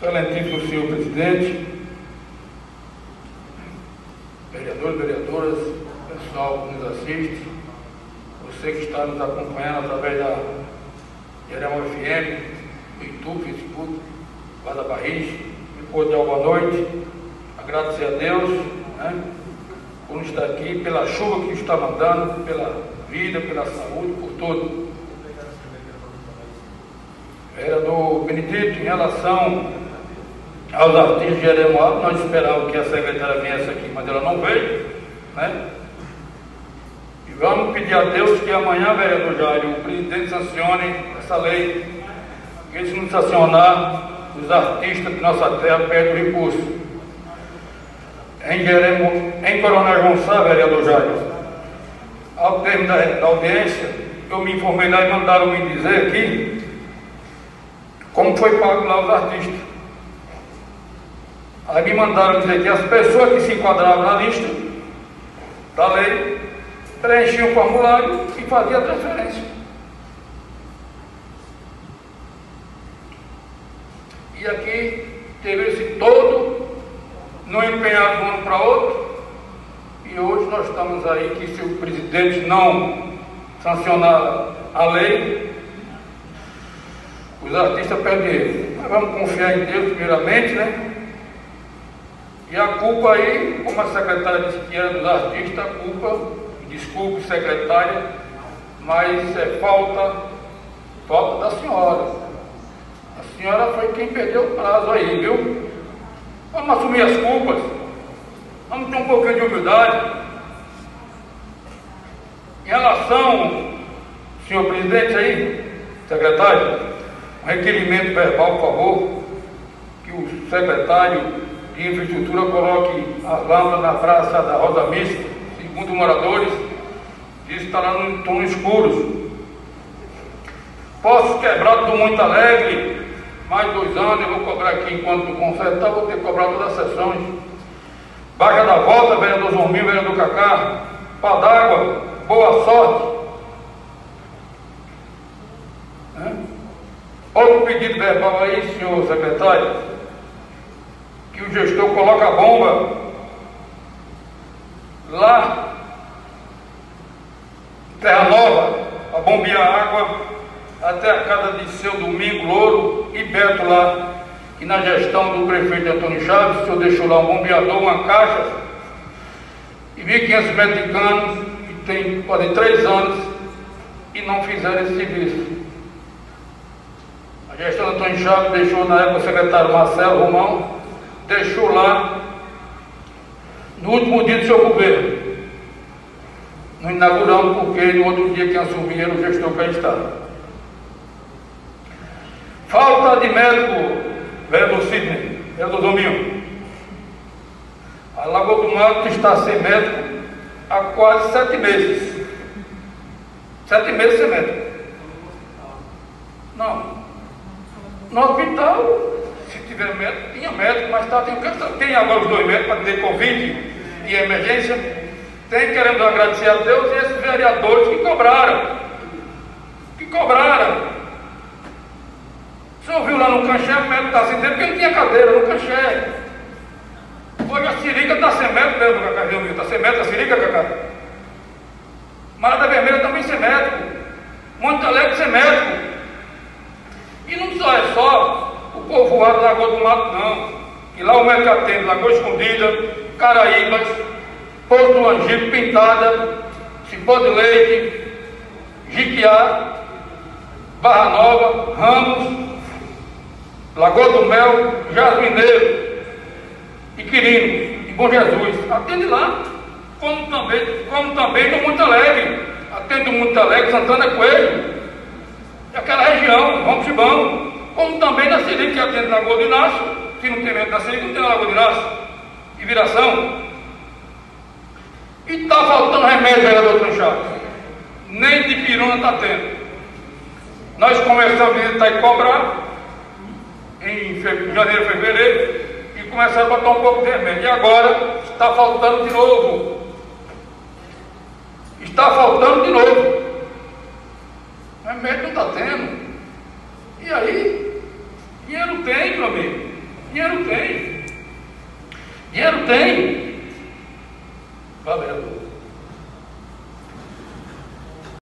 Excelentíssimo senhor presidente, vereadores, vereadoras, pessoal que nos assiste, você que está nos acompanhando através da Jeremão FM, YouTube, Facebook, Guarda Barris, depois de boa noite, agradecer a Deus né, por estar aqui, pela chuva que está mandando, pela vida, pela saúde, por tudo. Vereador Benedito, em relação aos artistas de Jeremoabo, nós esperávamos que a secretária viesse aqui, mas ela não veio, né? E vamos pedir a Deus que amanhã, vereador Jair, o presidente sancione essa lei, que se não sancionar, os artistas de nossa terra perdem recurso. Em, Jeremo, em Coronel Gonçalves, vereador Jair, ao termo da, da audiência, eu me informei lá e mandaram me dizer aqui como foi pago lá os artistas. Aí me mandaram dizer que as pessoas que se enquadravam na lista da lei preenchiam o formulário e faziam a transferência. E aqui teve esse todo, não empenhado de um ano para outro, e hoje nós estamos aí que se o presidente não sancionar a lei, os artistas perdem. Nós vamos confiar em Deus primeiramente, né? E a culpa aí, como a secretária disse que era dos artistas, a culpa, desculpe secretária, mas é falta, falta da senhora. A senhora foi quem perdeu o prazo aí, viu? Vamos assumir as culpas. Vamos ter um pouquinho de humildade. Em relação, senhor presidente aí, secretário, um requerimento verbal, por favor, que o secretário de infraestrutura coloque as lâmpadas na praça da Rosa Mista, segundo moradores, que está lá no tom escuros. Posso quebrar do muito alegre, mais dois anos, eu vou cobrar aqui enquanto consertar, vou ter que cobrar todas as sessões. Baixa da volta, vereador Zombinho, vereador Cacá, pá d'água, boa sorte. Outro pedido verbal aí, senhor secretário que o gestor coloca a bomba lá, Terra Nova, a bombear água até a casa de seu Domingo Louro e Beto lá. E na gestão do prefeito Antônio Chaves, o senhor deixou lá um bombeador, uma caixa, e 1.500 metros de canos, e tem, podem três anos, e não fizeram esse serviço. A gestão do Antônio Chaves deixou na época o secretário Marcelo Romão, deixou lá no último dia do seu governo. Não inauguramos porque no outro dia quem assumia era o gestor que estava. Falta de médico, vereador Sidney, vereador Domingo. A Lagoa do Mato está sem médico há quase sete meses. Sete meses sem médico. Não. No hospital médico, tinha médico, mas tá, tem, tem agora os dois médicos para dizer Covid e emergência. Tem, querendo agradecer a Deus, e esses vereadores que cobraram. Que cobraram. Você ouviu lá no canché, o médico está sem tempo, porque não tinha cadeira no canché. Hoje a seringa está sem médico, lembra, Cacá? Está sem médico a seringa, Cacá? Marada Vermelha também sem médico. Monte Alegre sem médico. E não só é só Lagoa do Mato não. E lá o mercado tem Lagoa Escondida, Caraíbas, Porto Angico, Pintada, Cipó de Leite, Jiquiá, Barra Nova, Ramos, Lagoa do Mel, Jasmineiro, Quirino e Bom Jesus. Atende lá, como também, como também no Monte Alegre. Atende o Monte Alegre, Santana Coelho, e aquela região, Ramos de Bão como também na seringa que atende na Lagoa do Inácio, se não tem medo da seringa, não tem na Lagoa do Inácio, e viração. E está faltando remédio, vereador Tranchado. Nem de pirona está tendo. Nós começamos a visitar e cobrar em janeiro, fevereiro, e começaram a botar um pouco de remédio. E agora está faltando de novo. Está faltando de novo. Remédio não está tendo. E aí, Dinheiro tem, meu amigo. Dinheiro tem. Dinheiro tem. Vereador.